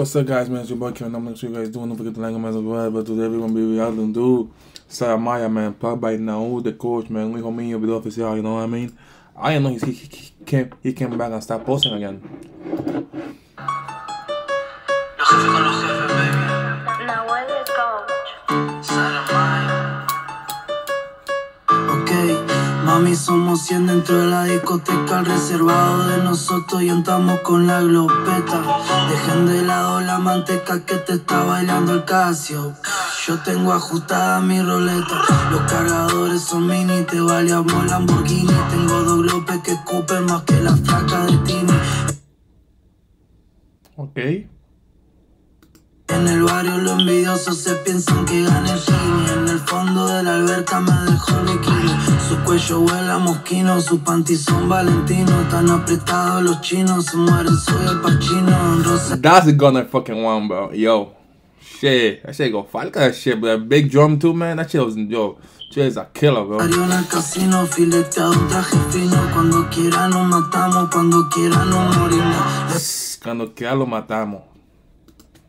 What's up, guys, man? It's your boy Kevin. I'm gonna show you guys doing. Don't forget to like, comment, subscribe. But today we're gonna be reacting to Saramaya, man. Played by Naud, the coach, man. We Un hijo mío, video oficial, you know what I mean? I didn't know he, he, he, came, he came back and started posting again. Mami, somos 100 dentro de la discoteca. El reservado de nosotros y entramos con la glopeta. Dejen de lado la manteca que te está bailando el Casio. Yo tengo ajustada mi roleta. Los cargadores son mini, te valíamos Lamborghini. Tengo dos glopes que escupen más que la flaca de Tini. Ok. En el barrio los envidiosos se piensan que gana el de la alberca me dejó bikini Su cuello huele a mosquino, su valentino Tan apretados los chinos, se mueren, soy el pachino That's the gunner fucking one, bro. Yo. Shit. That shit go falca that shit, but that big drum too, man. That shit was, yo. Shit is a killer, bro. en el casino, fileteado un traje fino Cuando quiera nos matamos, cuando quiera nos morimos Cuando quiera lo matamos.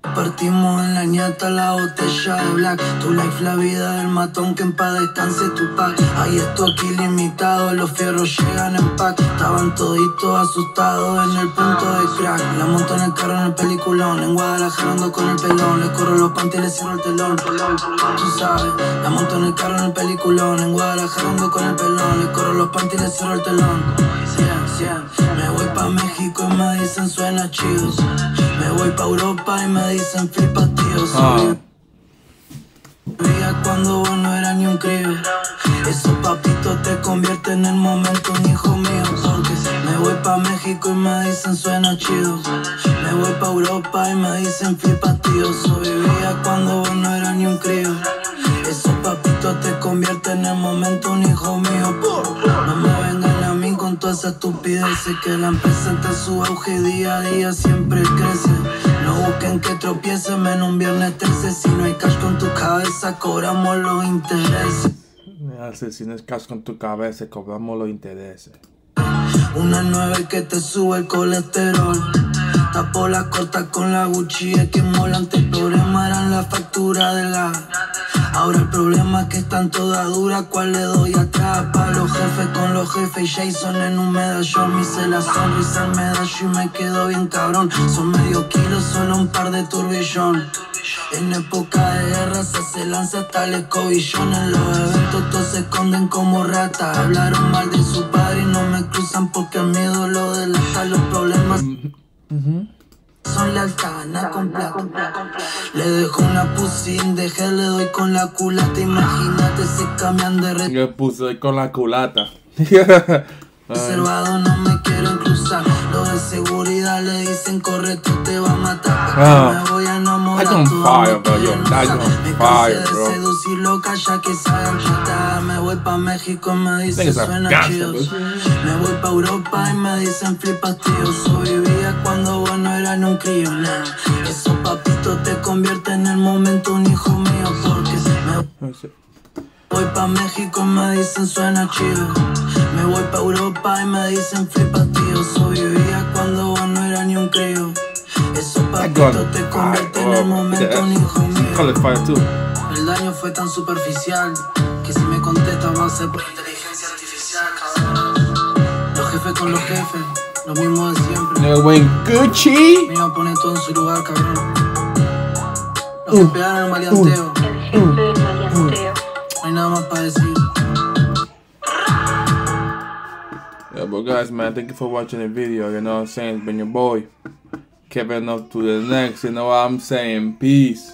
Partimos en la ñata la botella de black. Tu life la vida del matón que en paz descanse tu pack. Hay esto aquí limitado, los fierros llegan en pack. Estaban toditos asustados en el punto de crack. La monto en el carro en el peliculón. En Guadalajara ando con el pelón. Le corro los panties y le cierro el telón. Tú sabes, la monto en el carro en el peliculón. En Guadalajara ando con el pelón. Le corro los panties y le cierro el telón. Me voy pa' México y me dicen suena chidos Me voy pa' Europa y me dicen flipa tío Ah. Soy Vivía cuando vos no eras ni un crío Esos papitos te convierten en el momento un hijo mío Porque me voy pa' México y me dicen suena chido Me voy pa' Europa y me dicen flipa tío Soy vivía cuando vos no eras ni un crío Esos papitos te convierten en el momento un hijo mío. No me vengan a mí con toda esa estupidez Que la empresa está en su auge día a día siempre crece busquen que tropiece menos un viernes 13 Si no hay cash con tu cabeza cobramos los intereses Si tienes cash con tu cabeza, cobramos los intereses. Una nueve que te sube el colesterol. Tapo la corta con la Gucci, es que mola. Problema eran la factura de la. Ahora el problema es que están todas duras. ¿Cuál le doy atrás? Pa' los jefes con los jefes. Jason en un medallón. Me hice la sonrisa al medallo y me quedo bien cabrón. Son medio kilos, solo un par de turbillón. En época de guerra se hace lanza hasta el escobillón En los eventos todos se esconden como ratas Hablaron mal de su padre y no me cruzan porque el miedo lo delata Los problemas son lealtad, nada con plata Le dejo una pussy dejé, le doy con la culata Imagínate si cambian de red Yo puse con la culata. Reservado no me quieren cruzar Los de seguridad le dicen correcto te va a matar Ah. Me voy a enamorar That's on fire, bro. que Yo, sabe. on Me fire, cansé bro. de seducirlo, calla que saben Me voy pa' México me dicen suena chido bro. Me voy pa' Europa y me dicen flipas tío Soy vivía cuando vos no eras un crío nah. Esos papitos te convierten en el momento un hijo mío Porque me no sé. Voy pa' México me dicen suena chido. Me voy pa' Europa y me dicen flipa tío. Soy vivía cuando vos no eras ni un crío. Esos papitos te convierten en el momento un hijo mío. El daño fue tan superficial que si me contestas va a ser por inteligencia artificial, cabrón. Los jefes con los jefes, lo mismo de siempre. Nigga went Gucci. Me iba a poner todo en su lugar, cabrón. Los mm. que pegaron el maleanteo, mm. El jefe del maleanteo. Mm. no hay nada más para decir. Yeah, but guys, man, thank you for watching the video. You know what I'm saying? It's been your boy. Kevin up to the next. You know what I'm saying? Peace.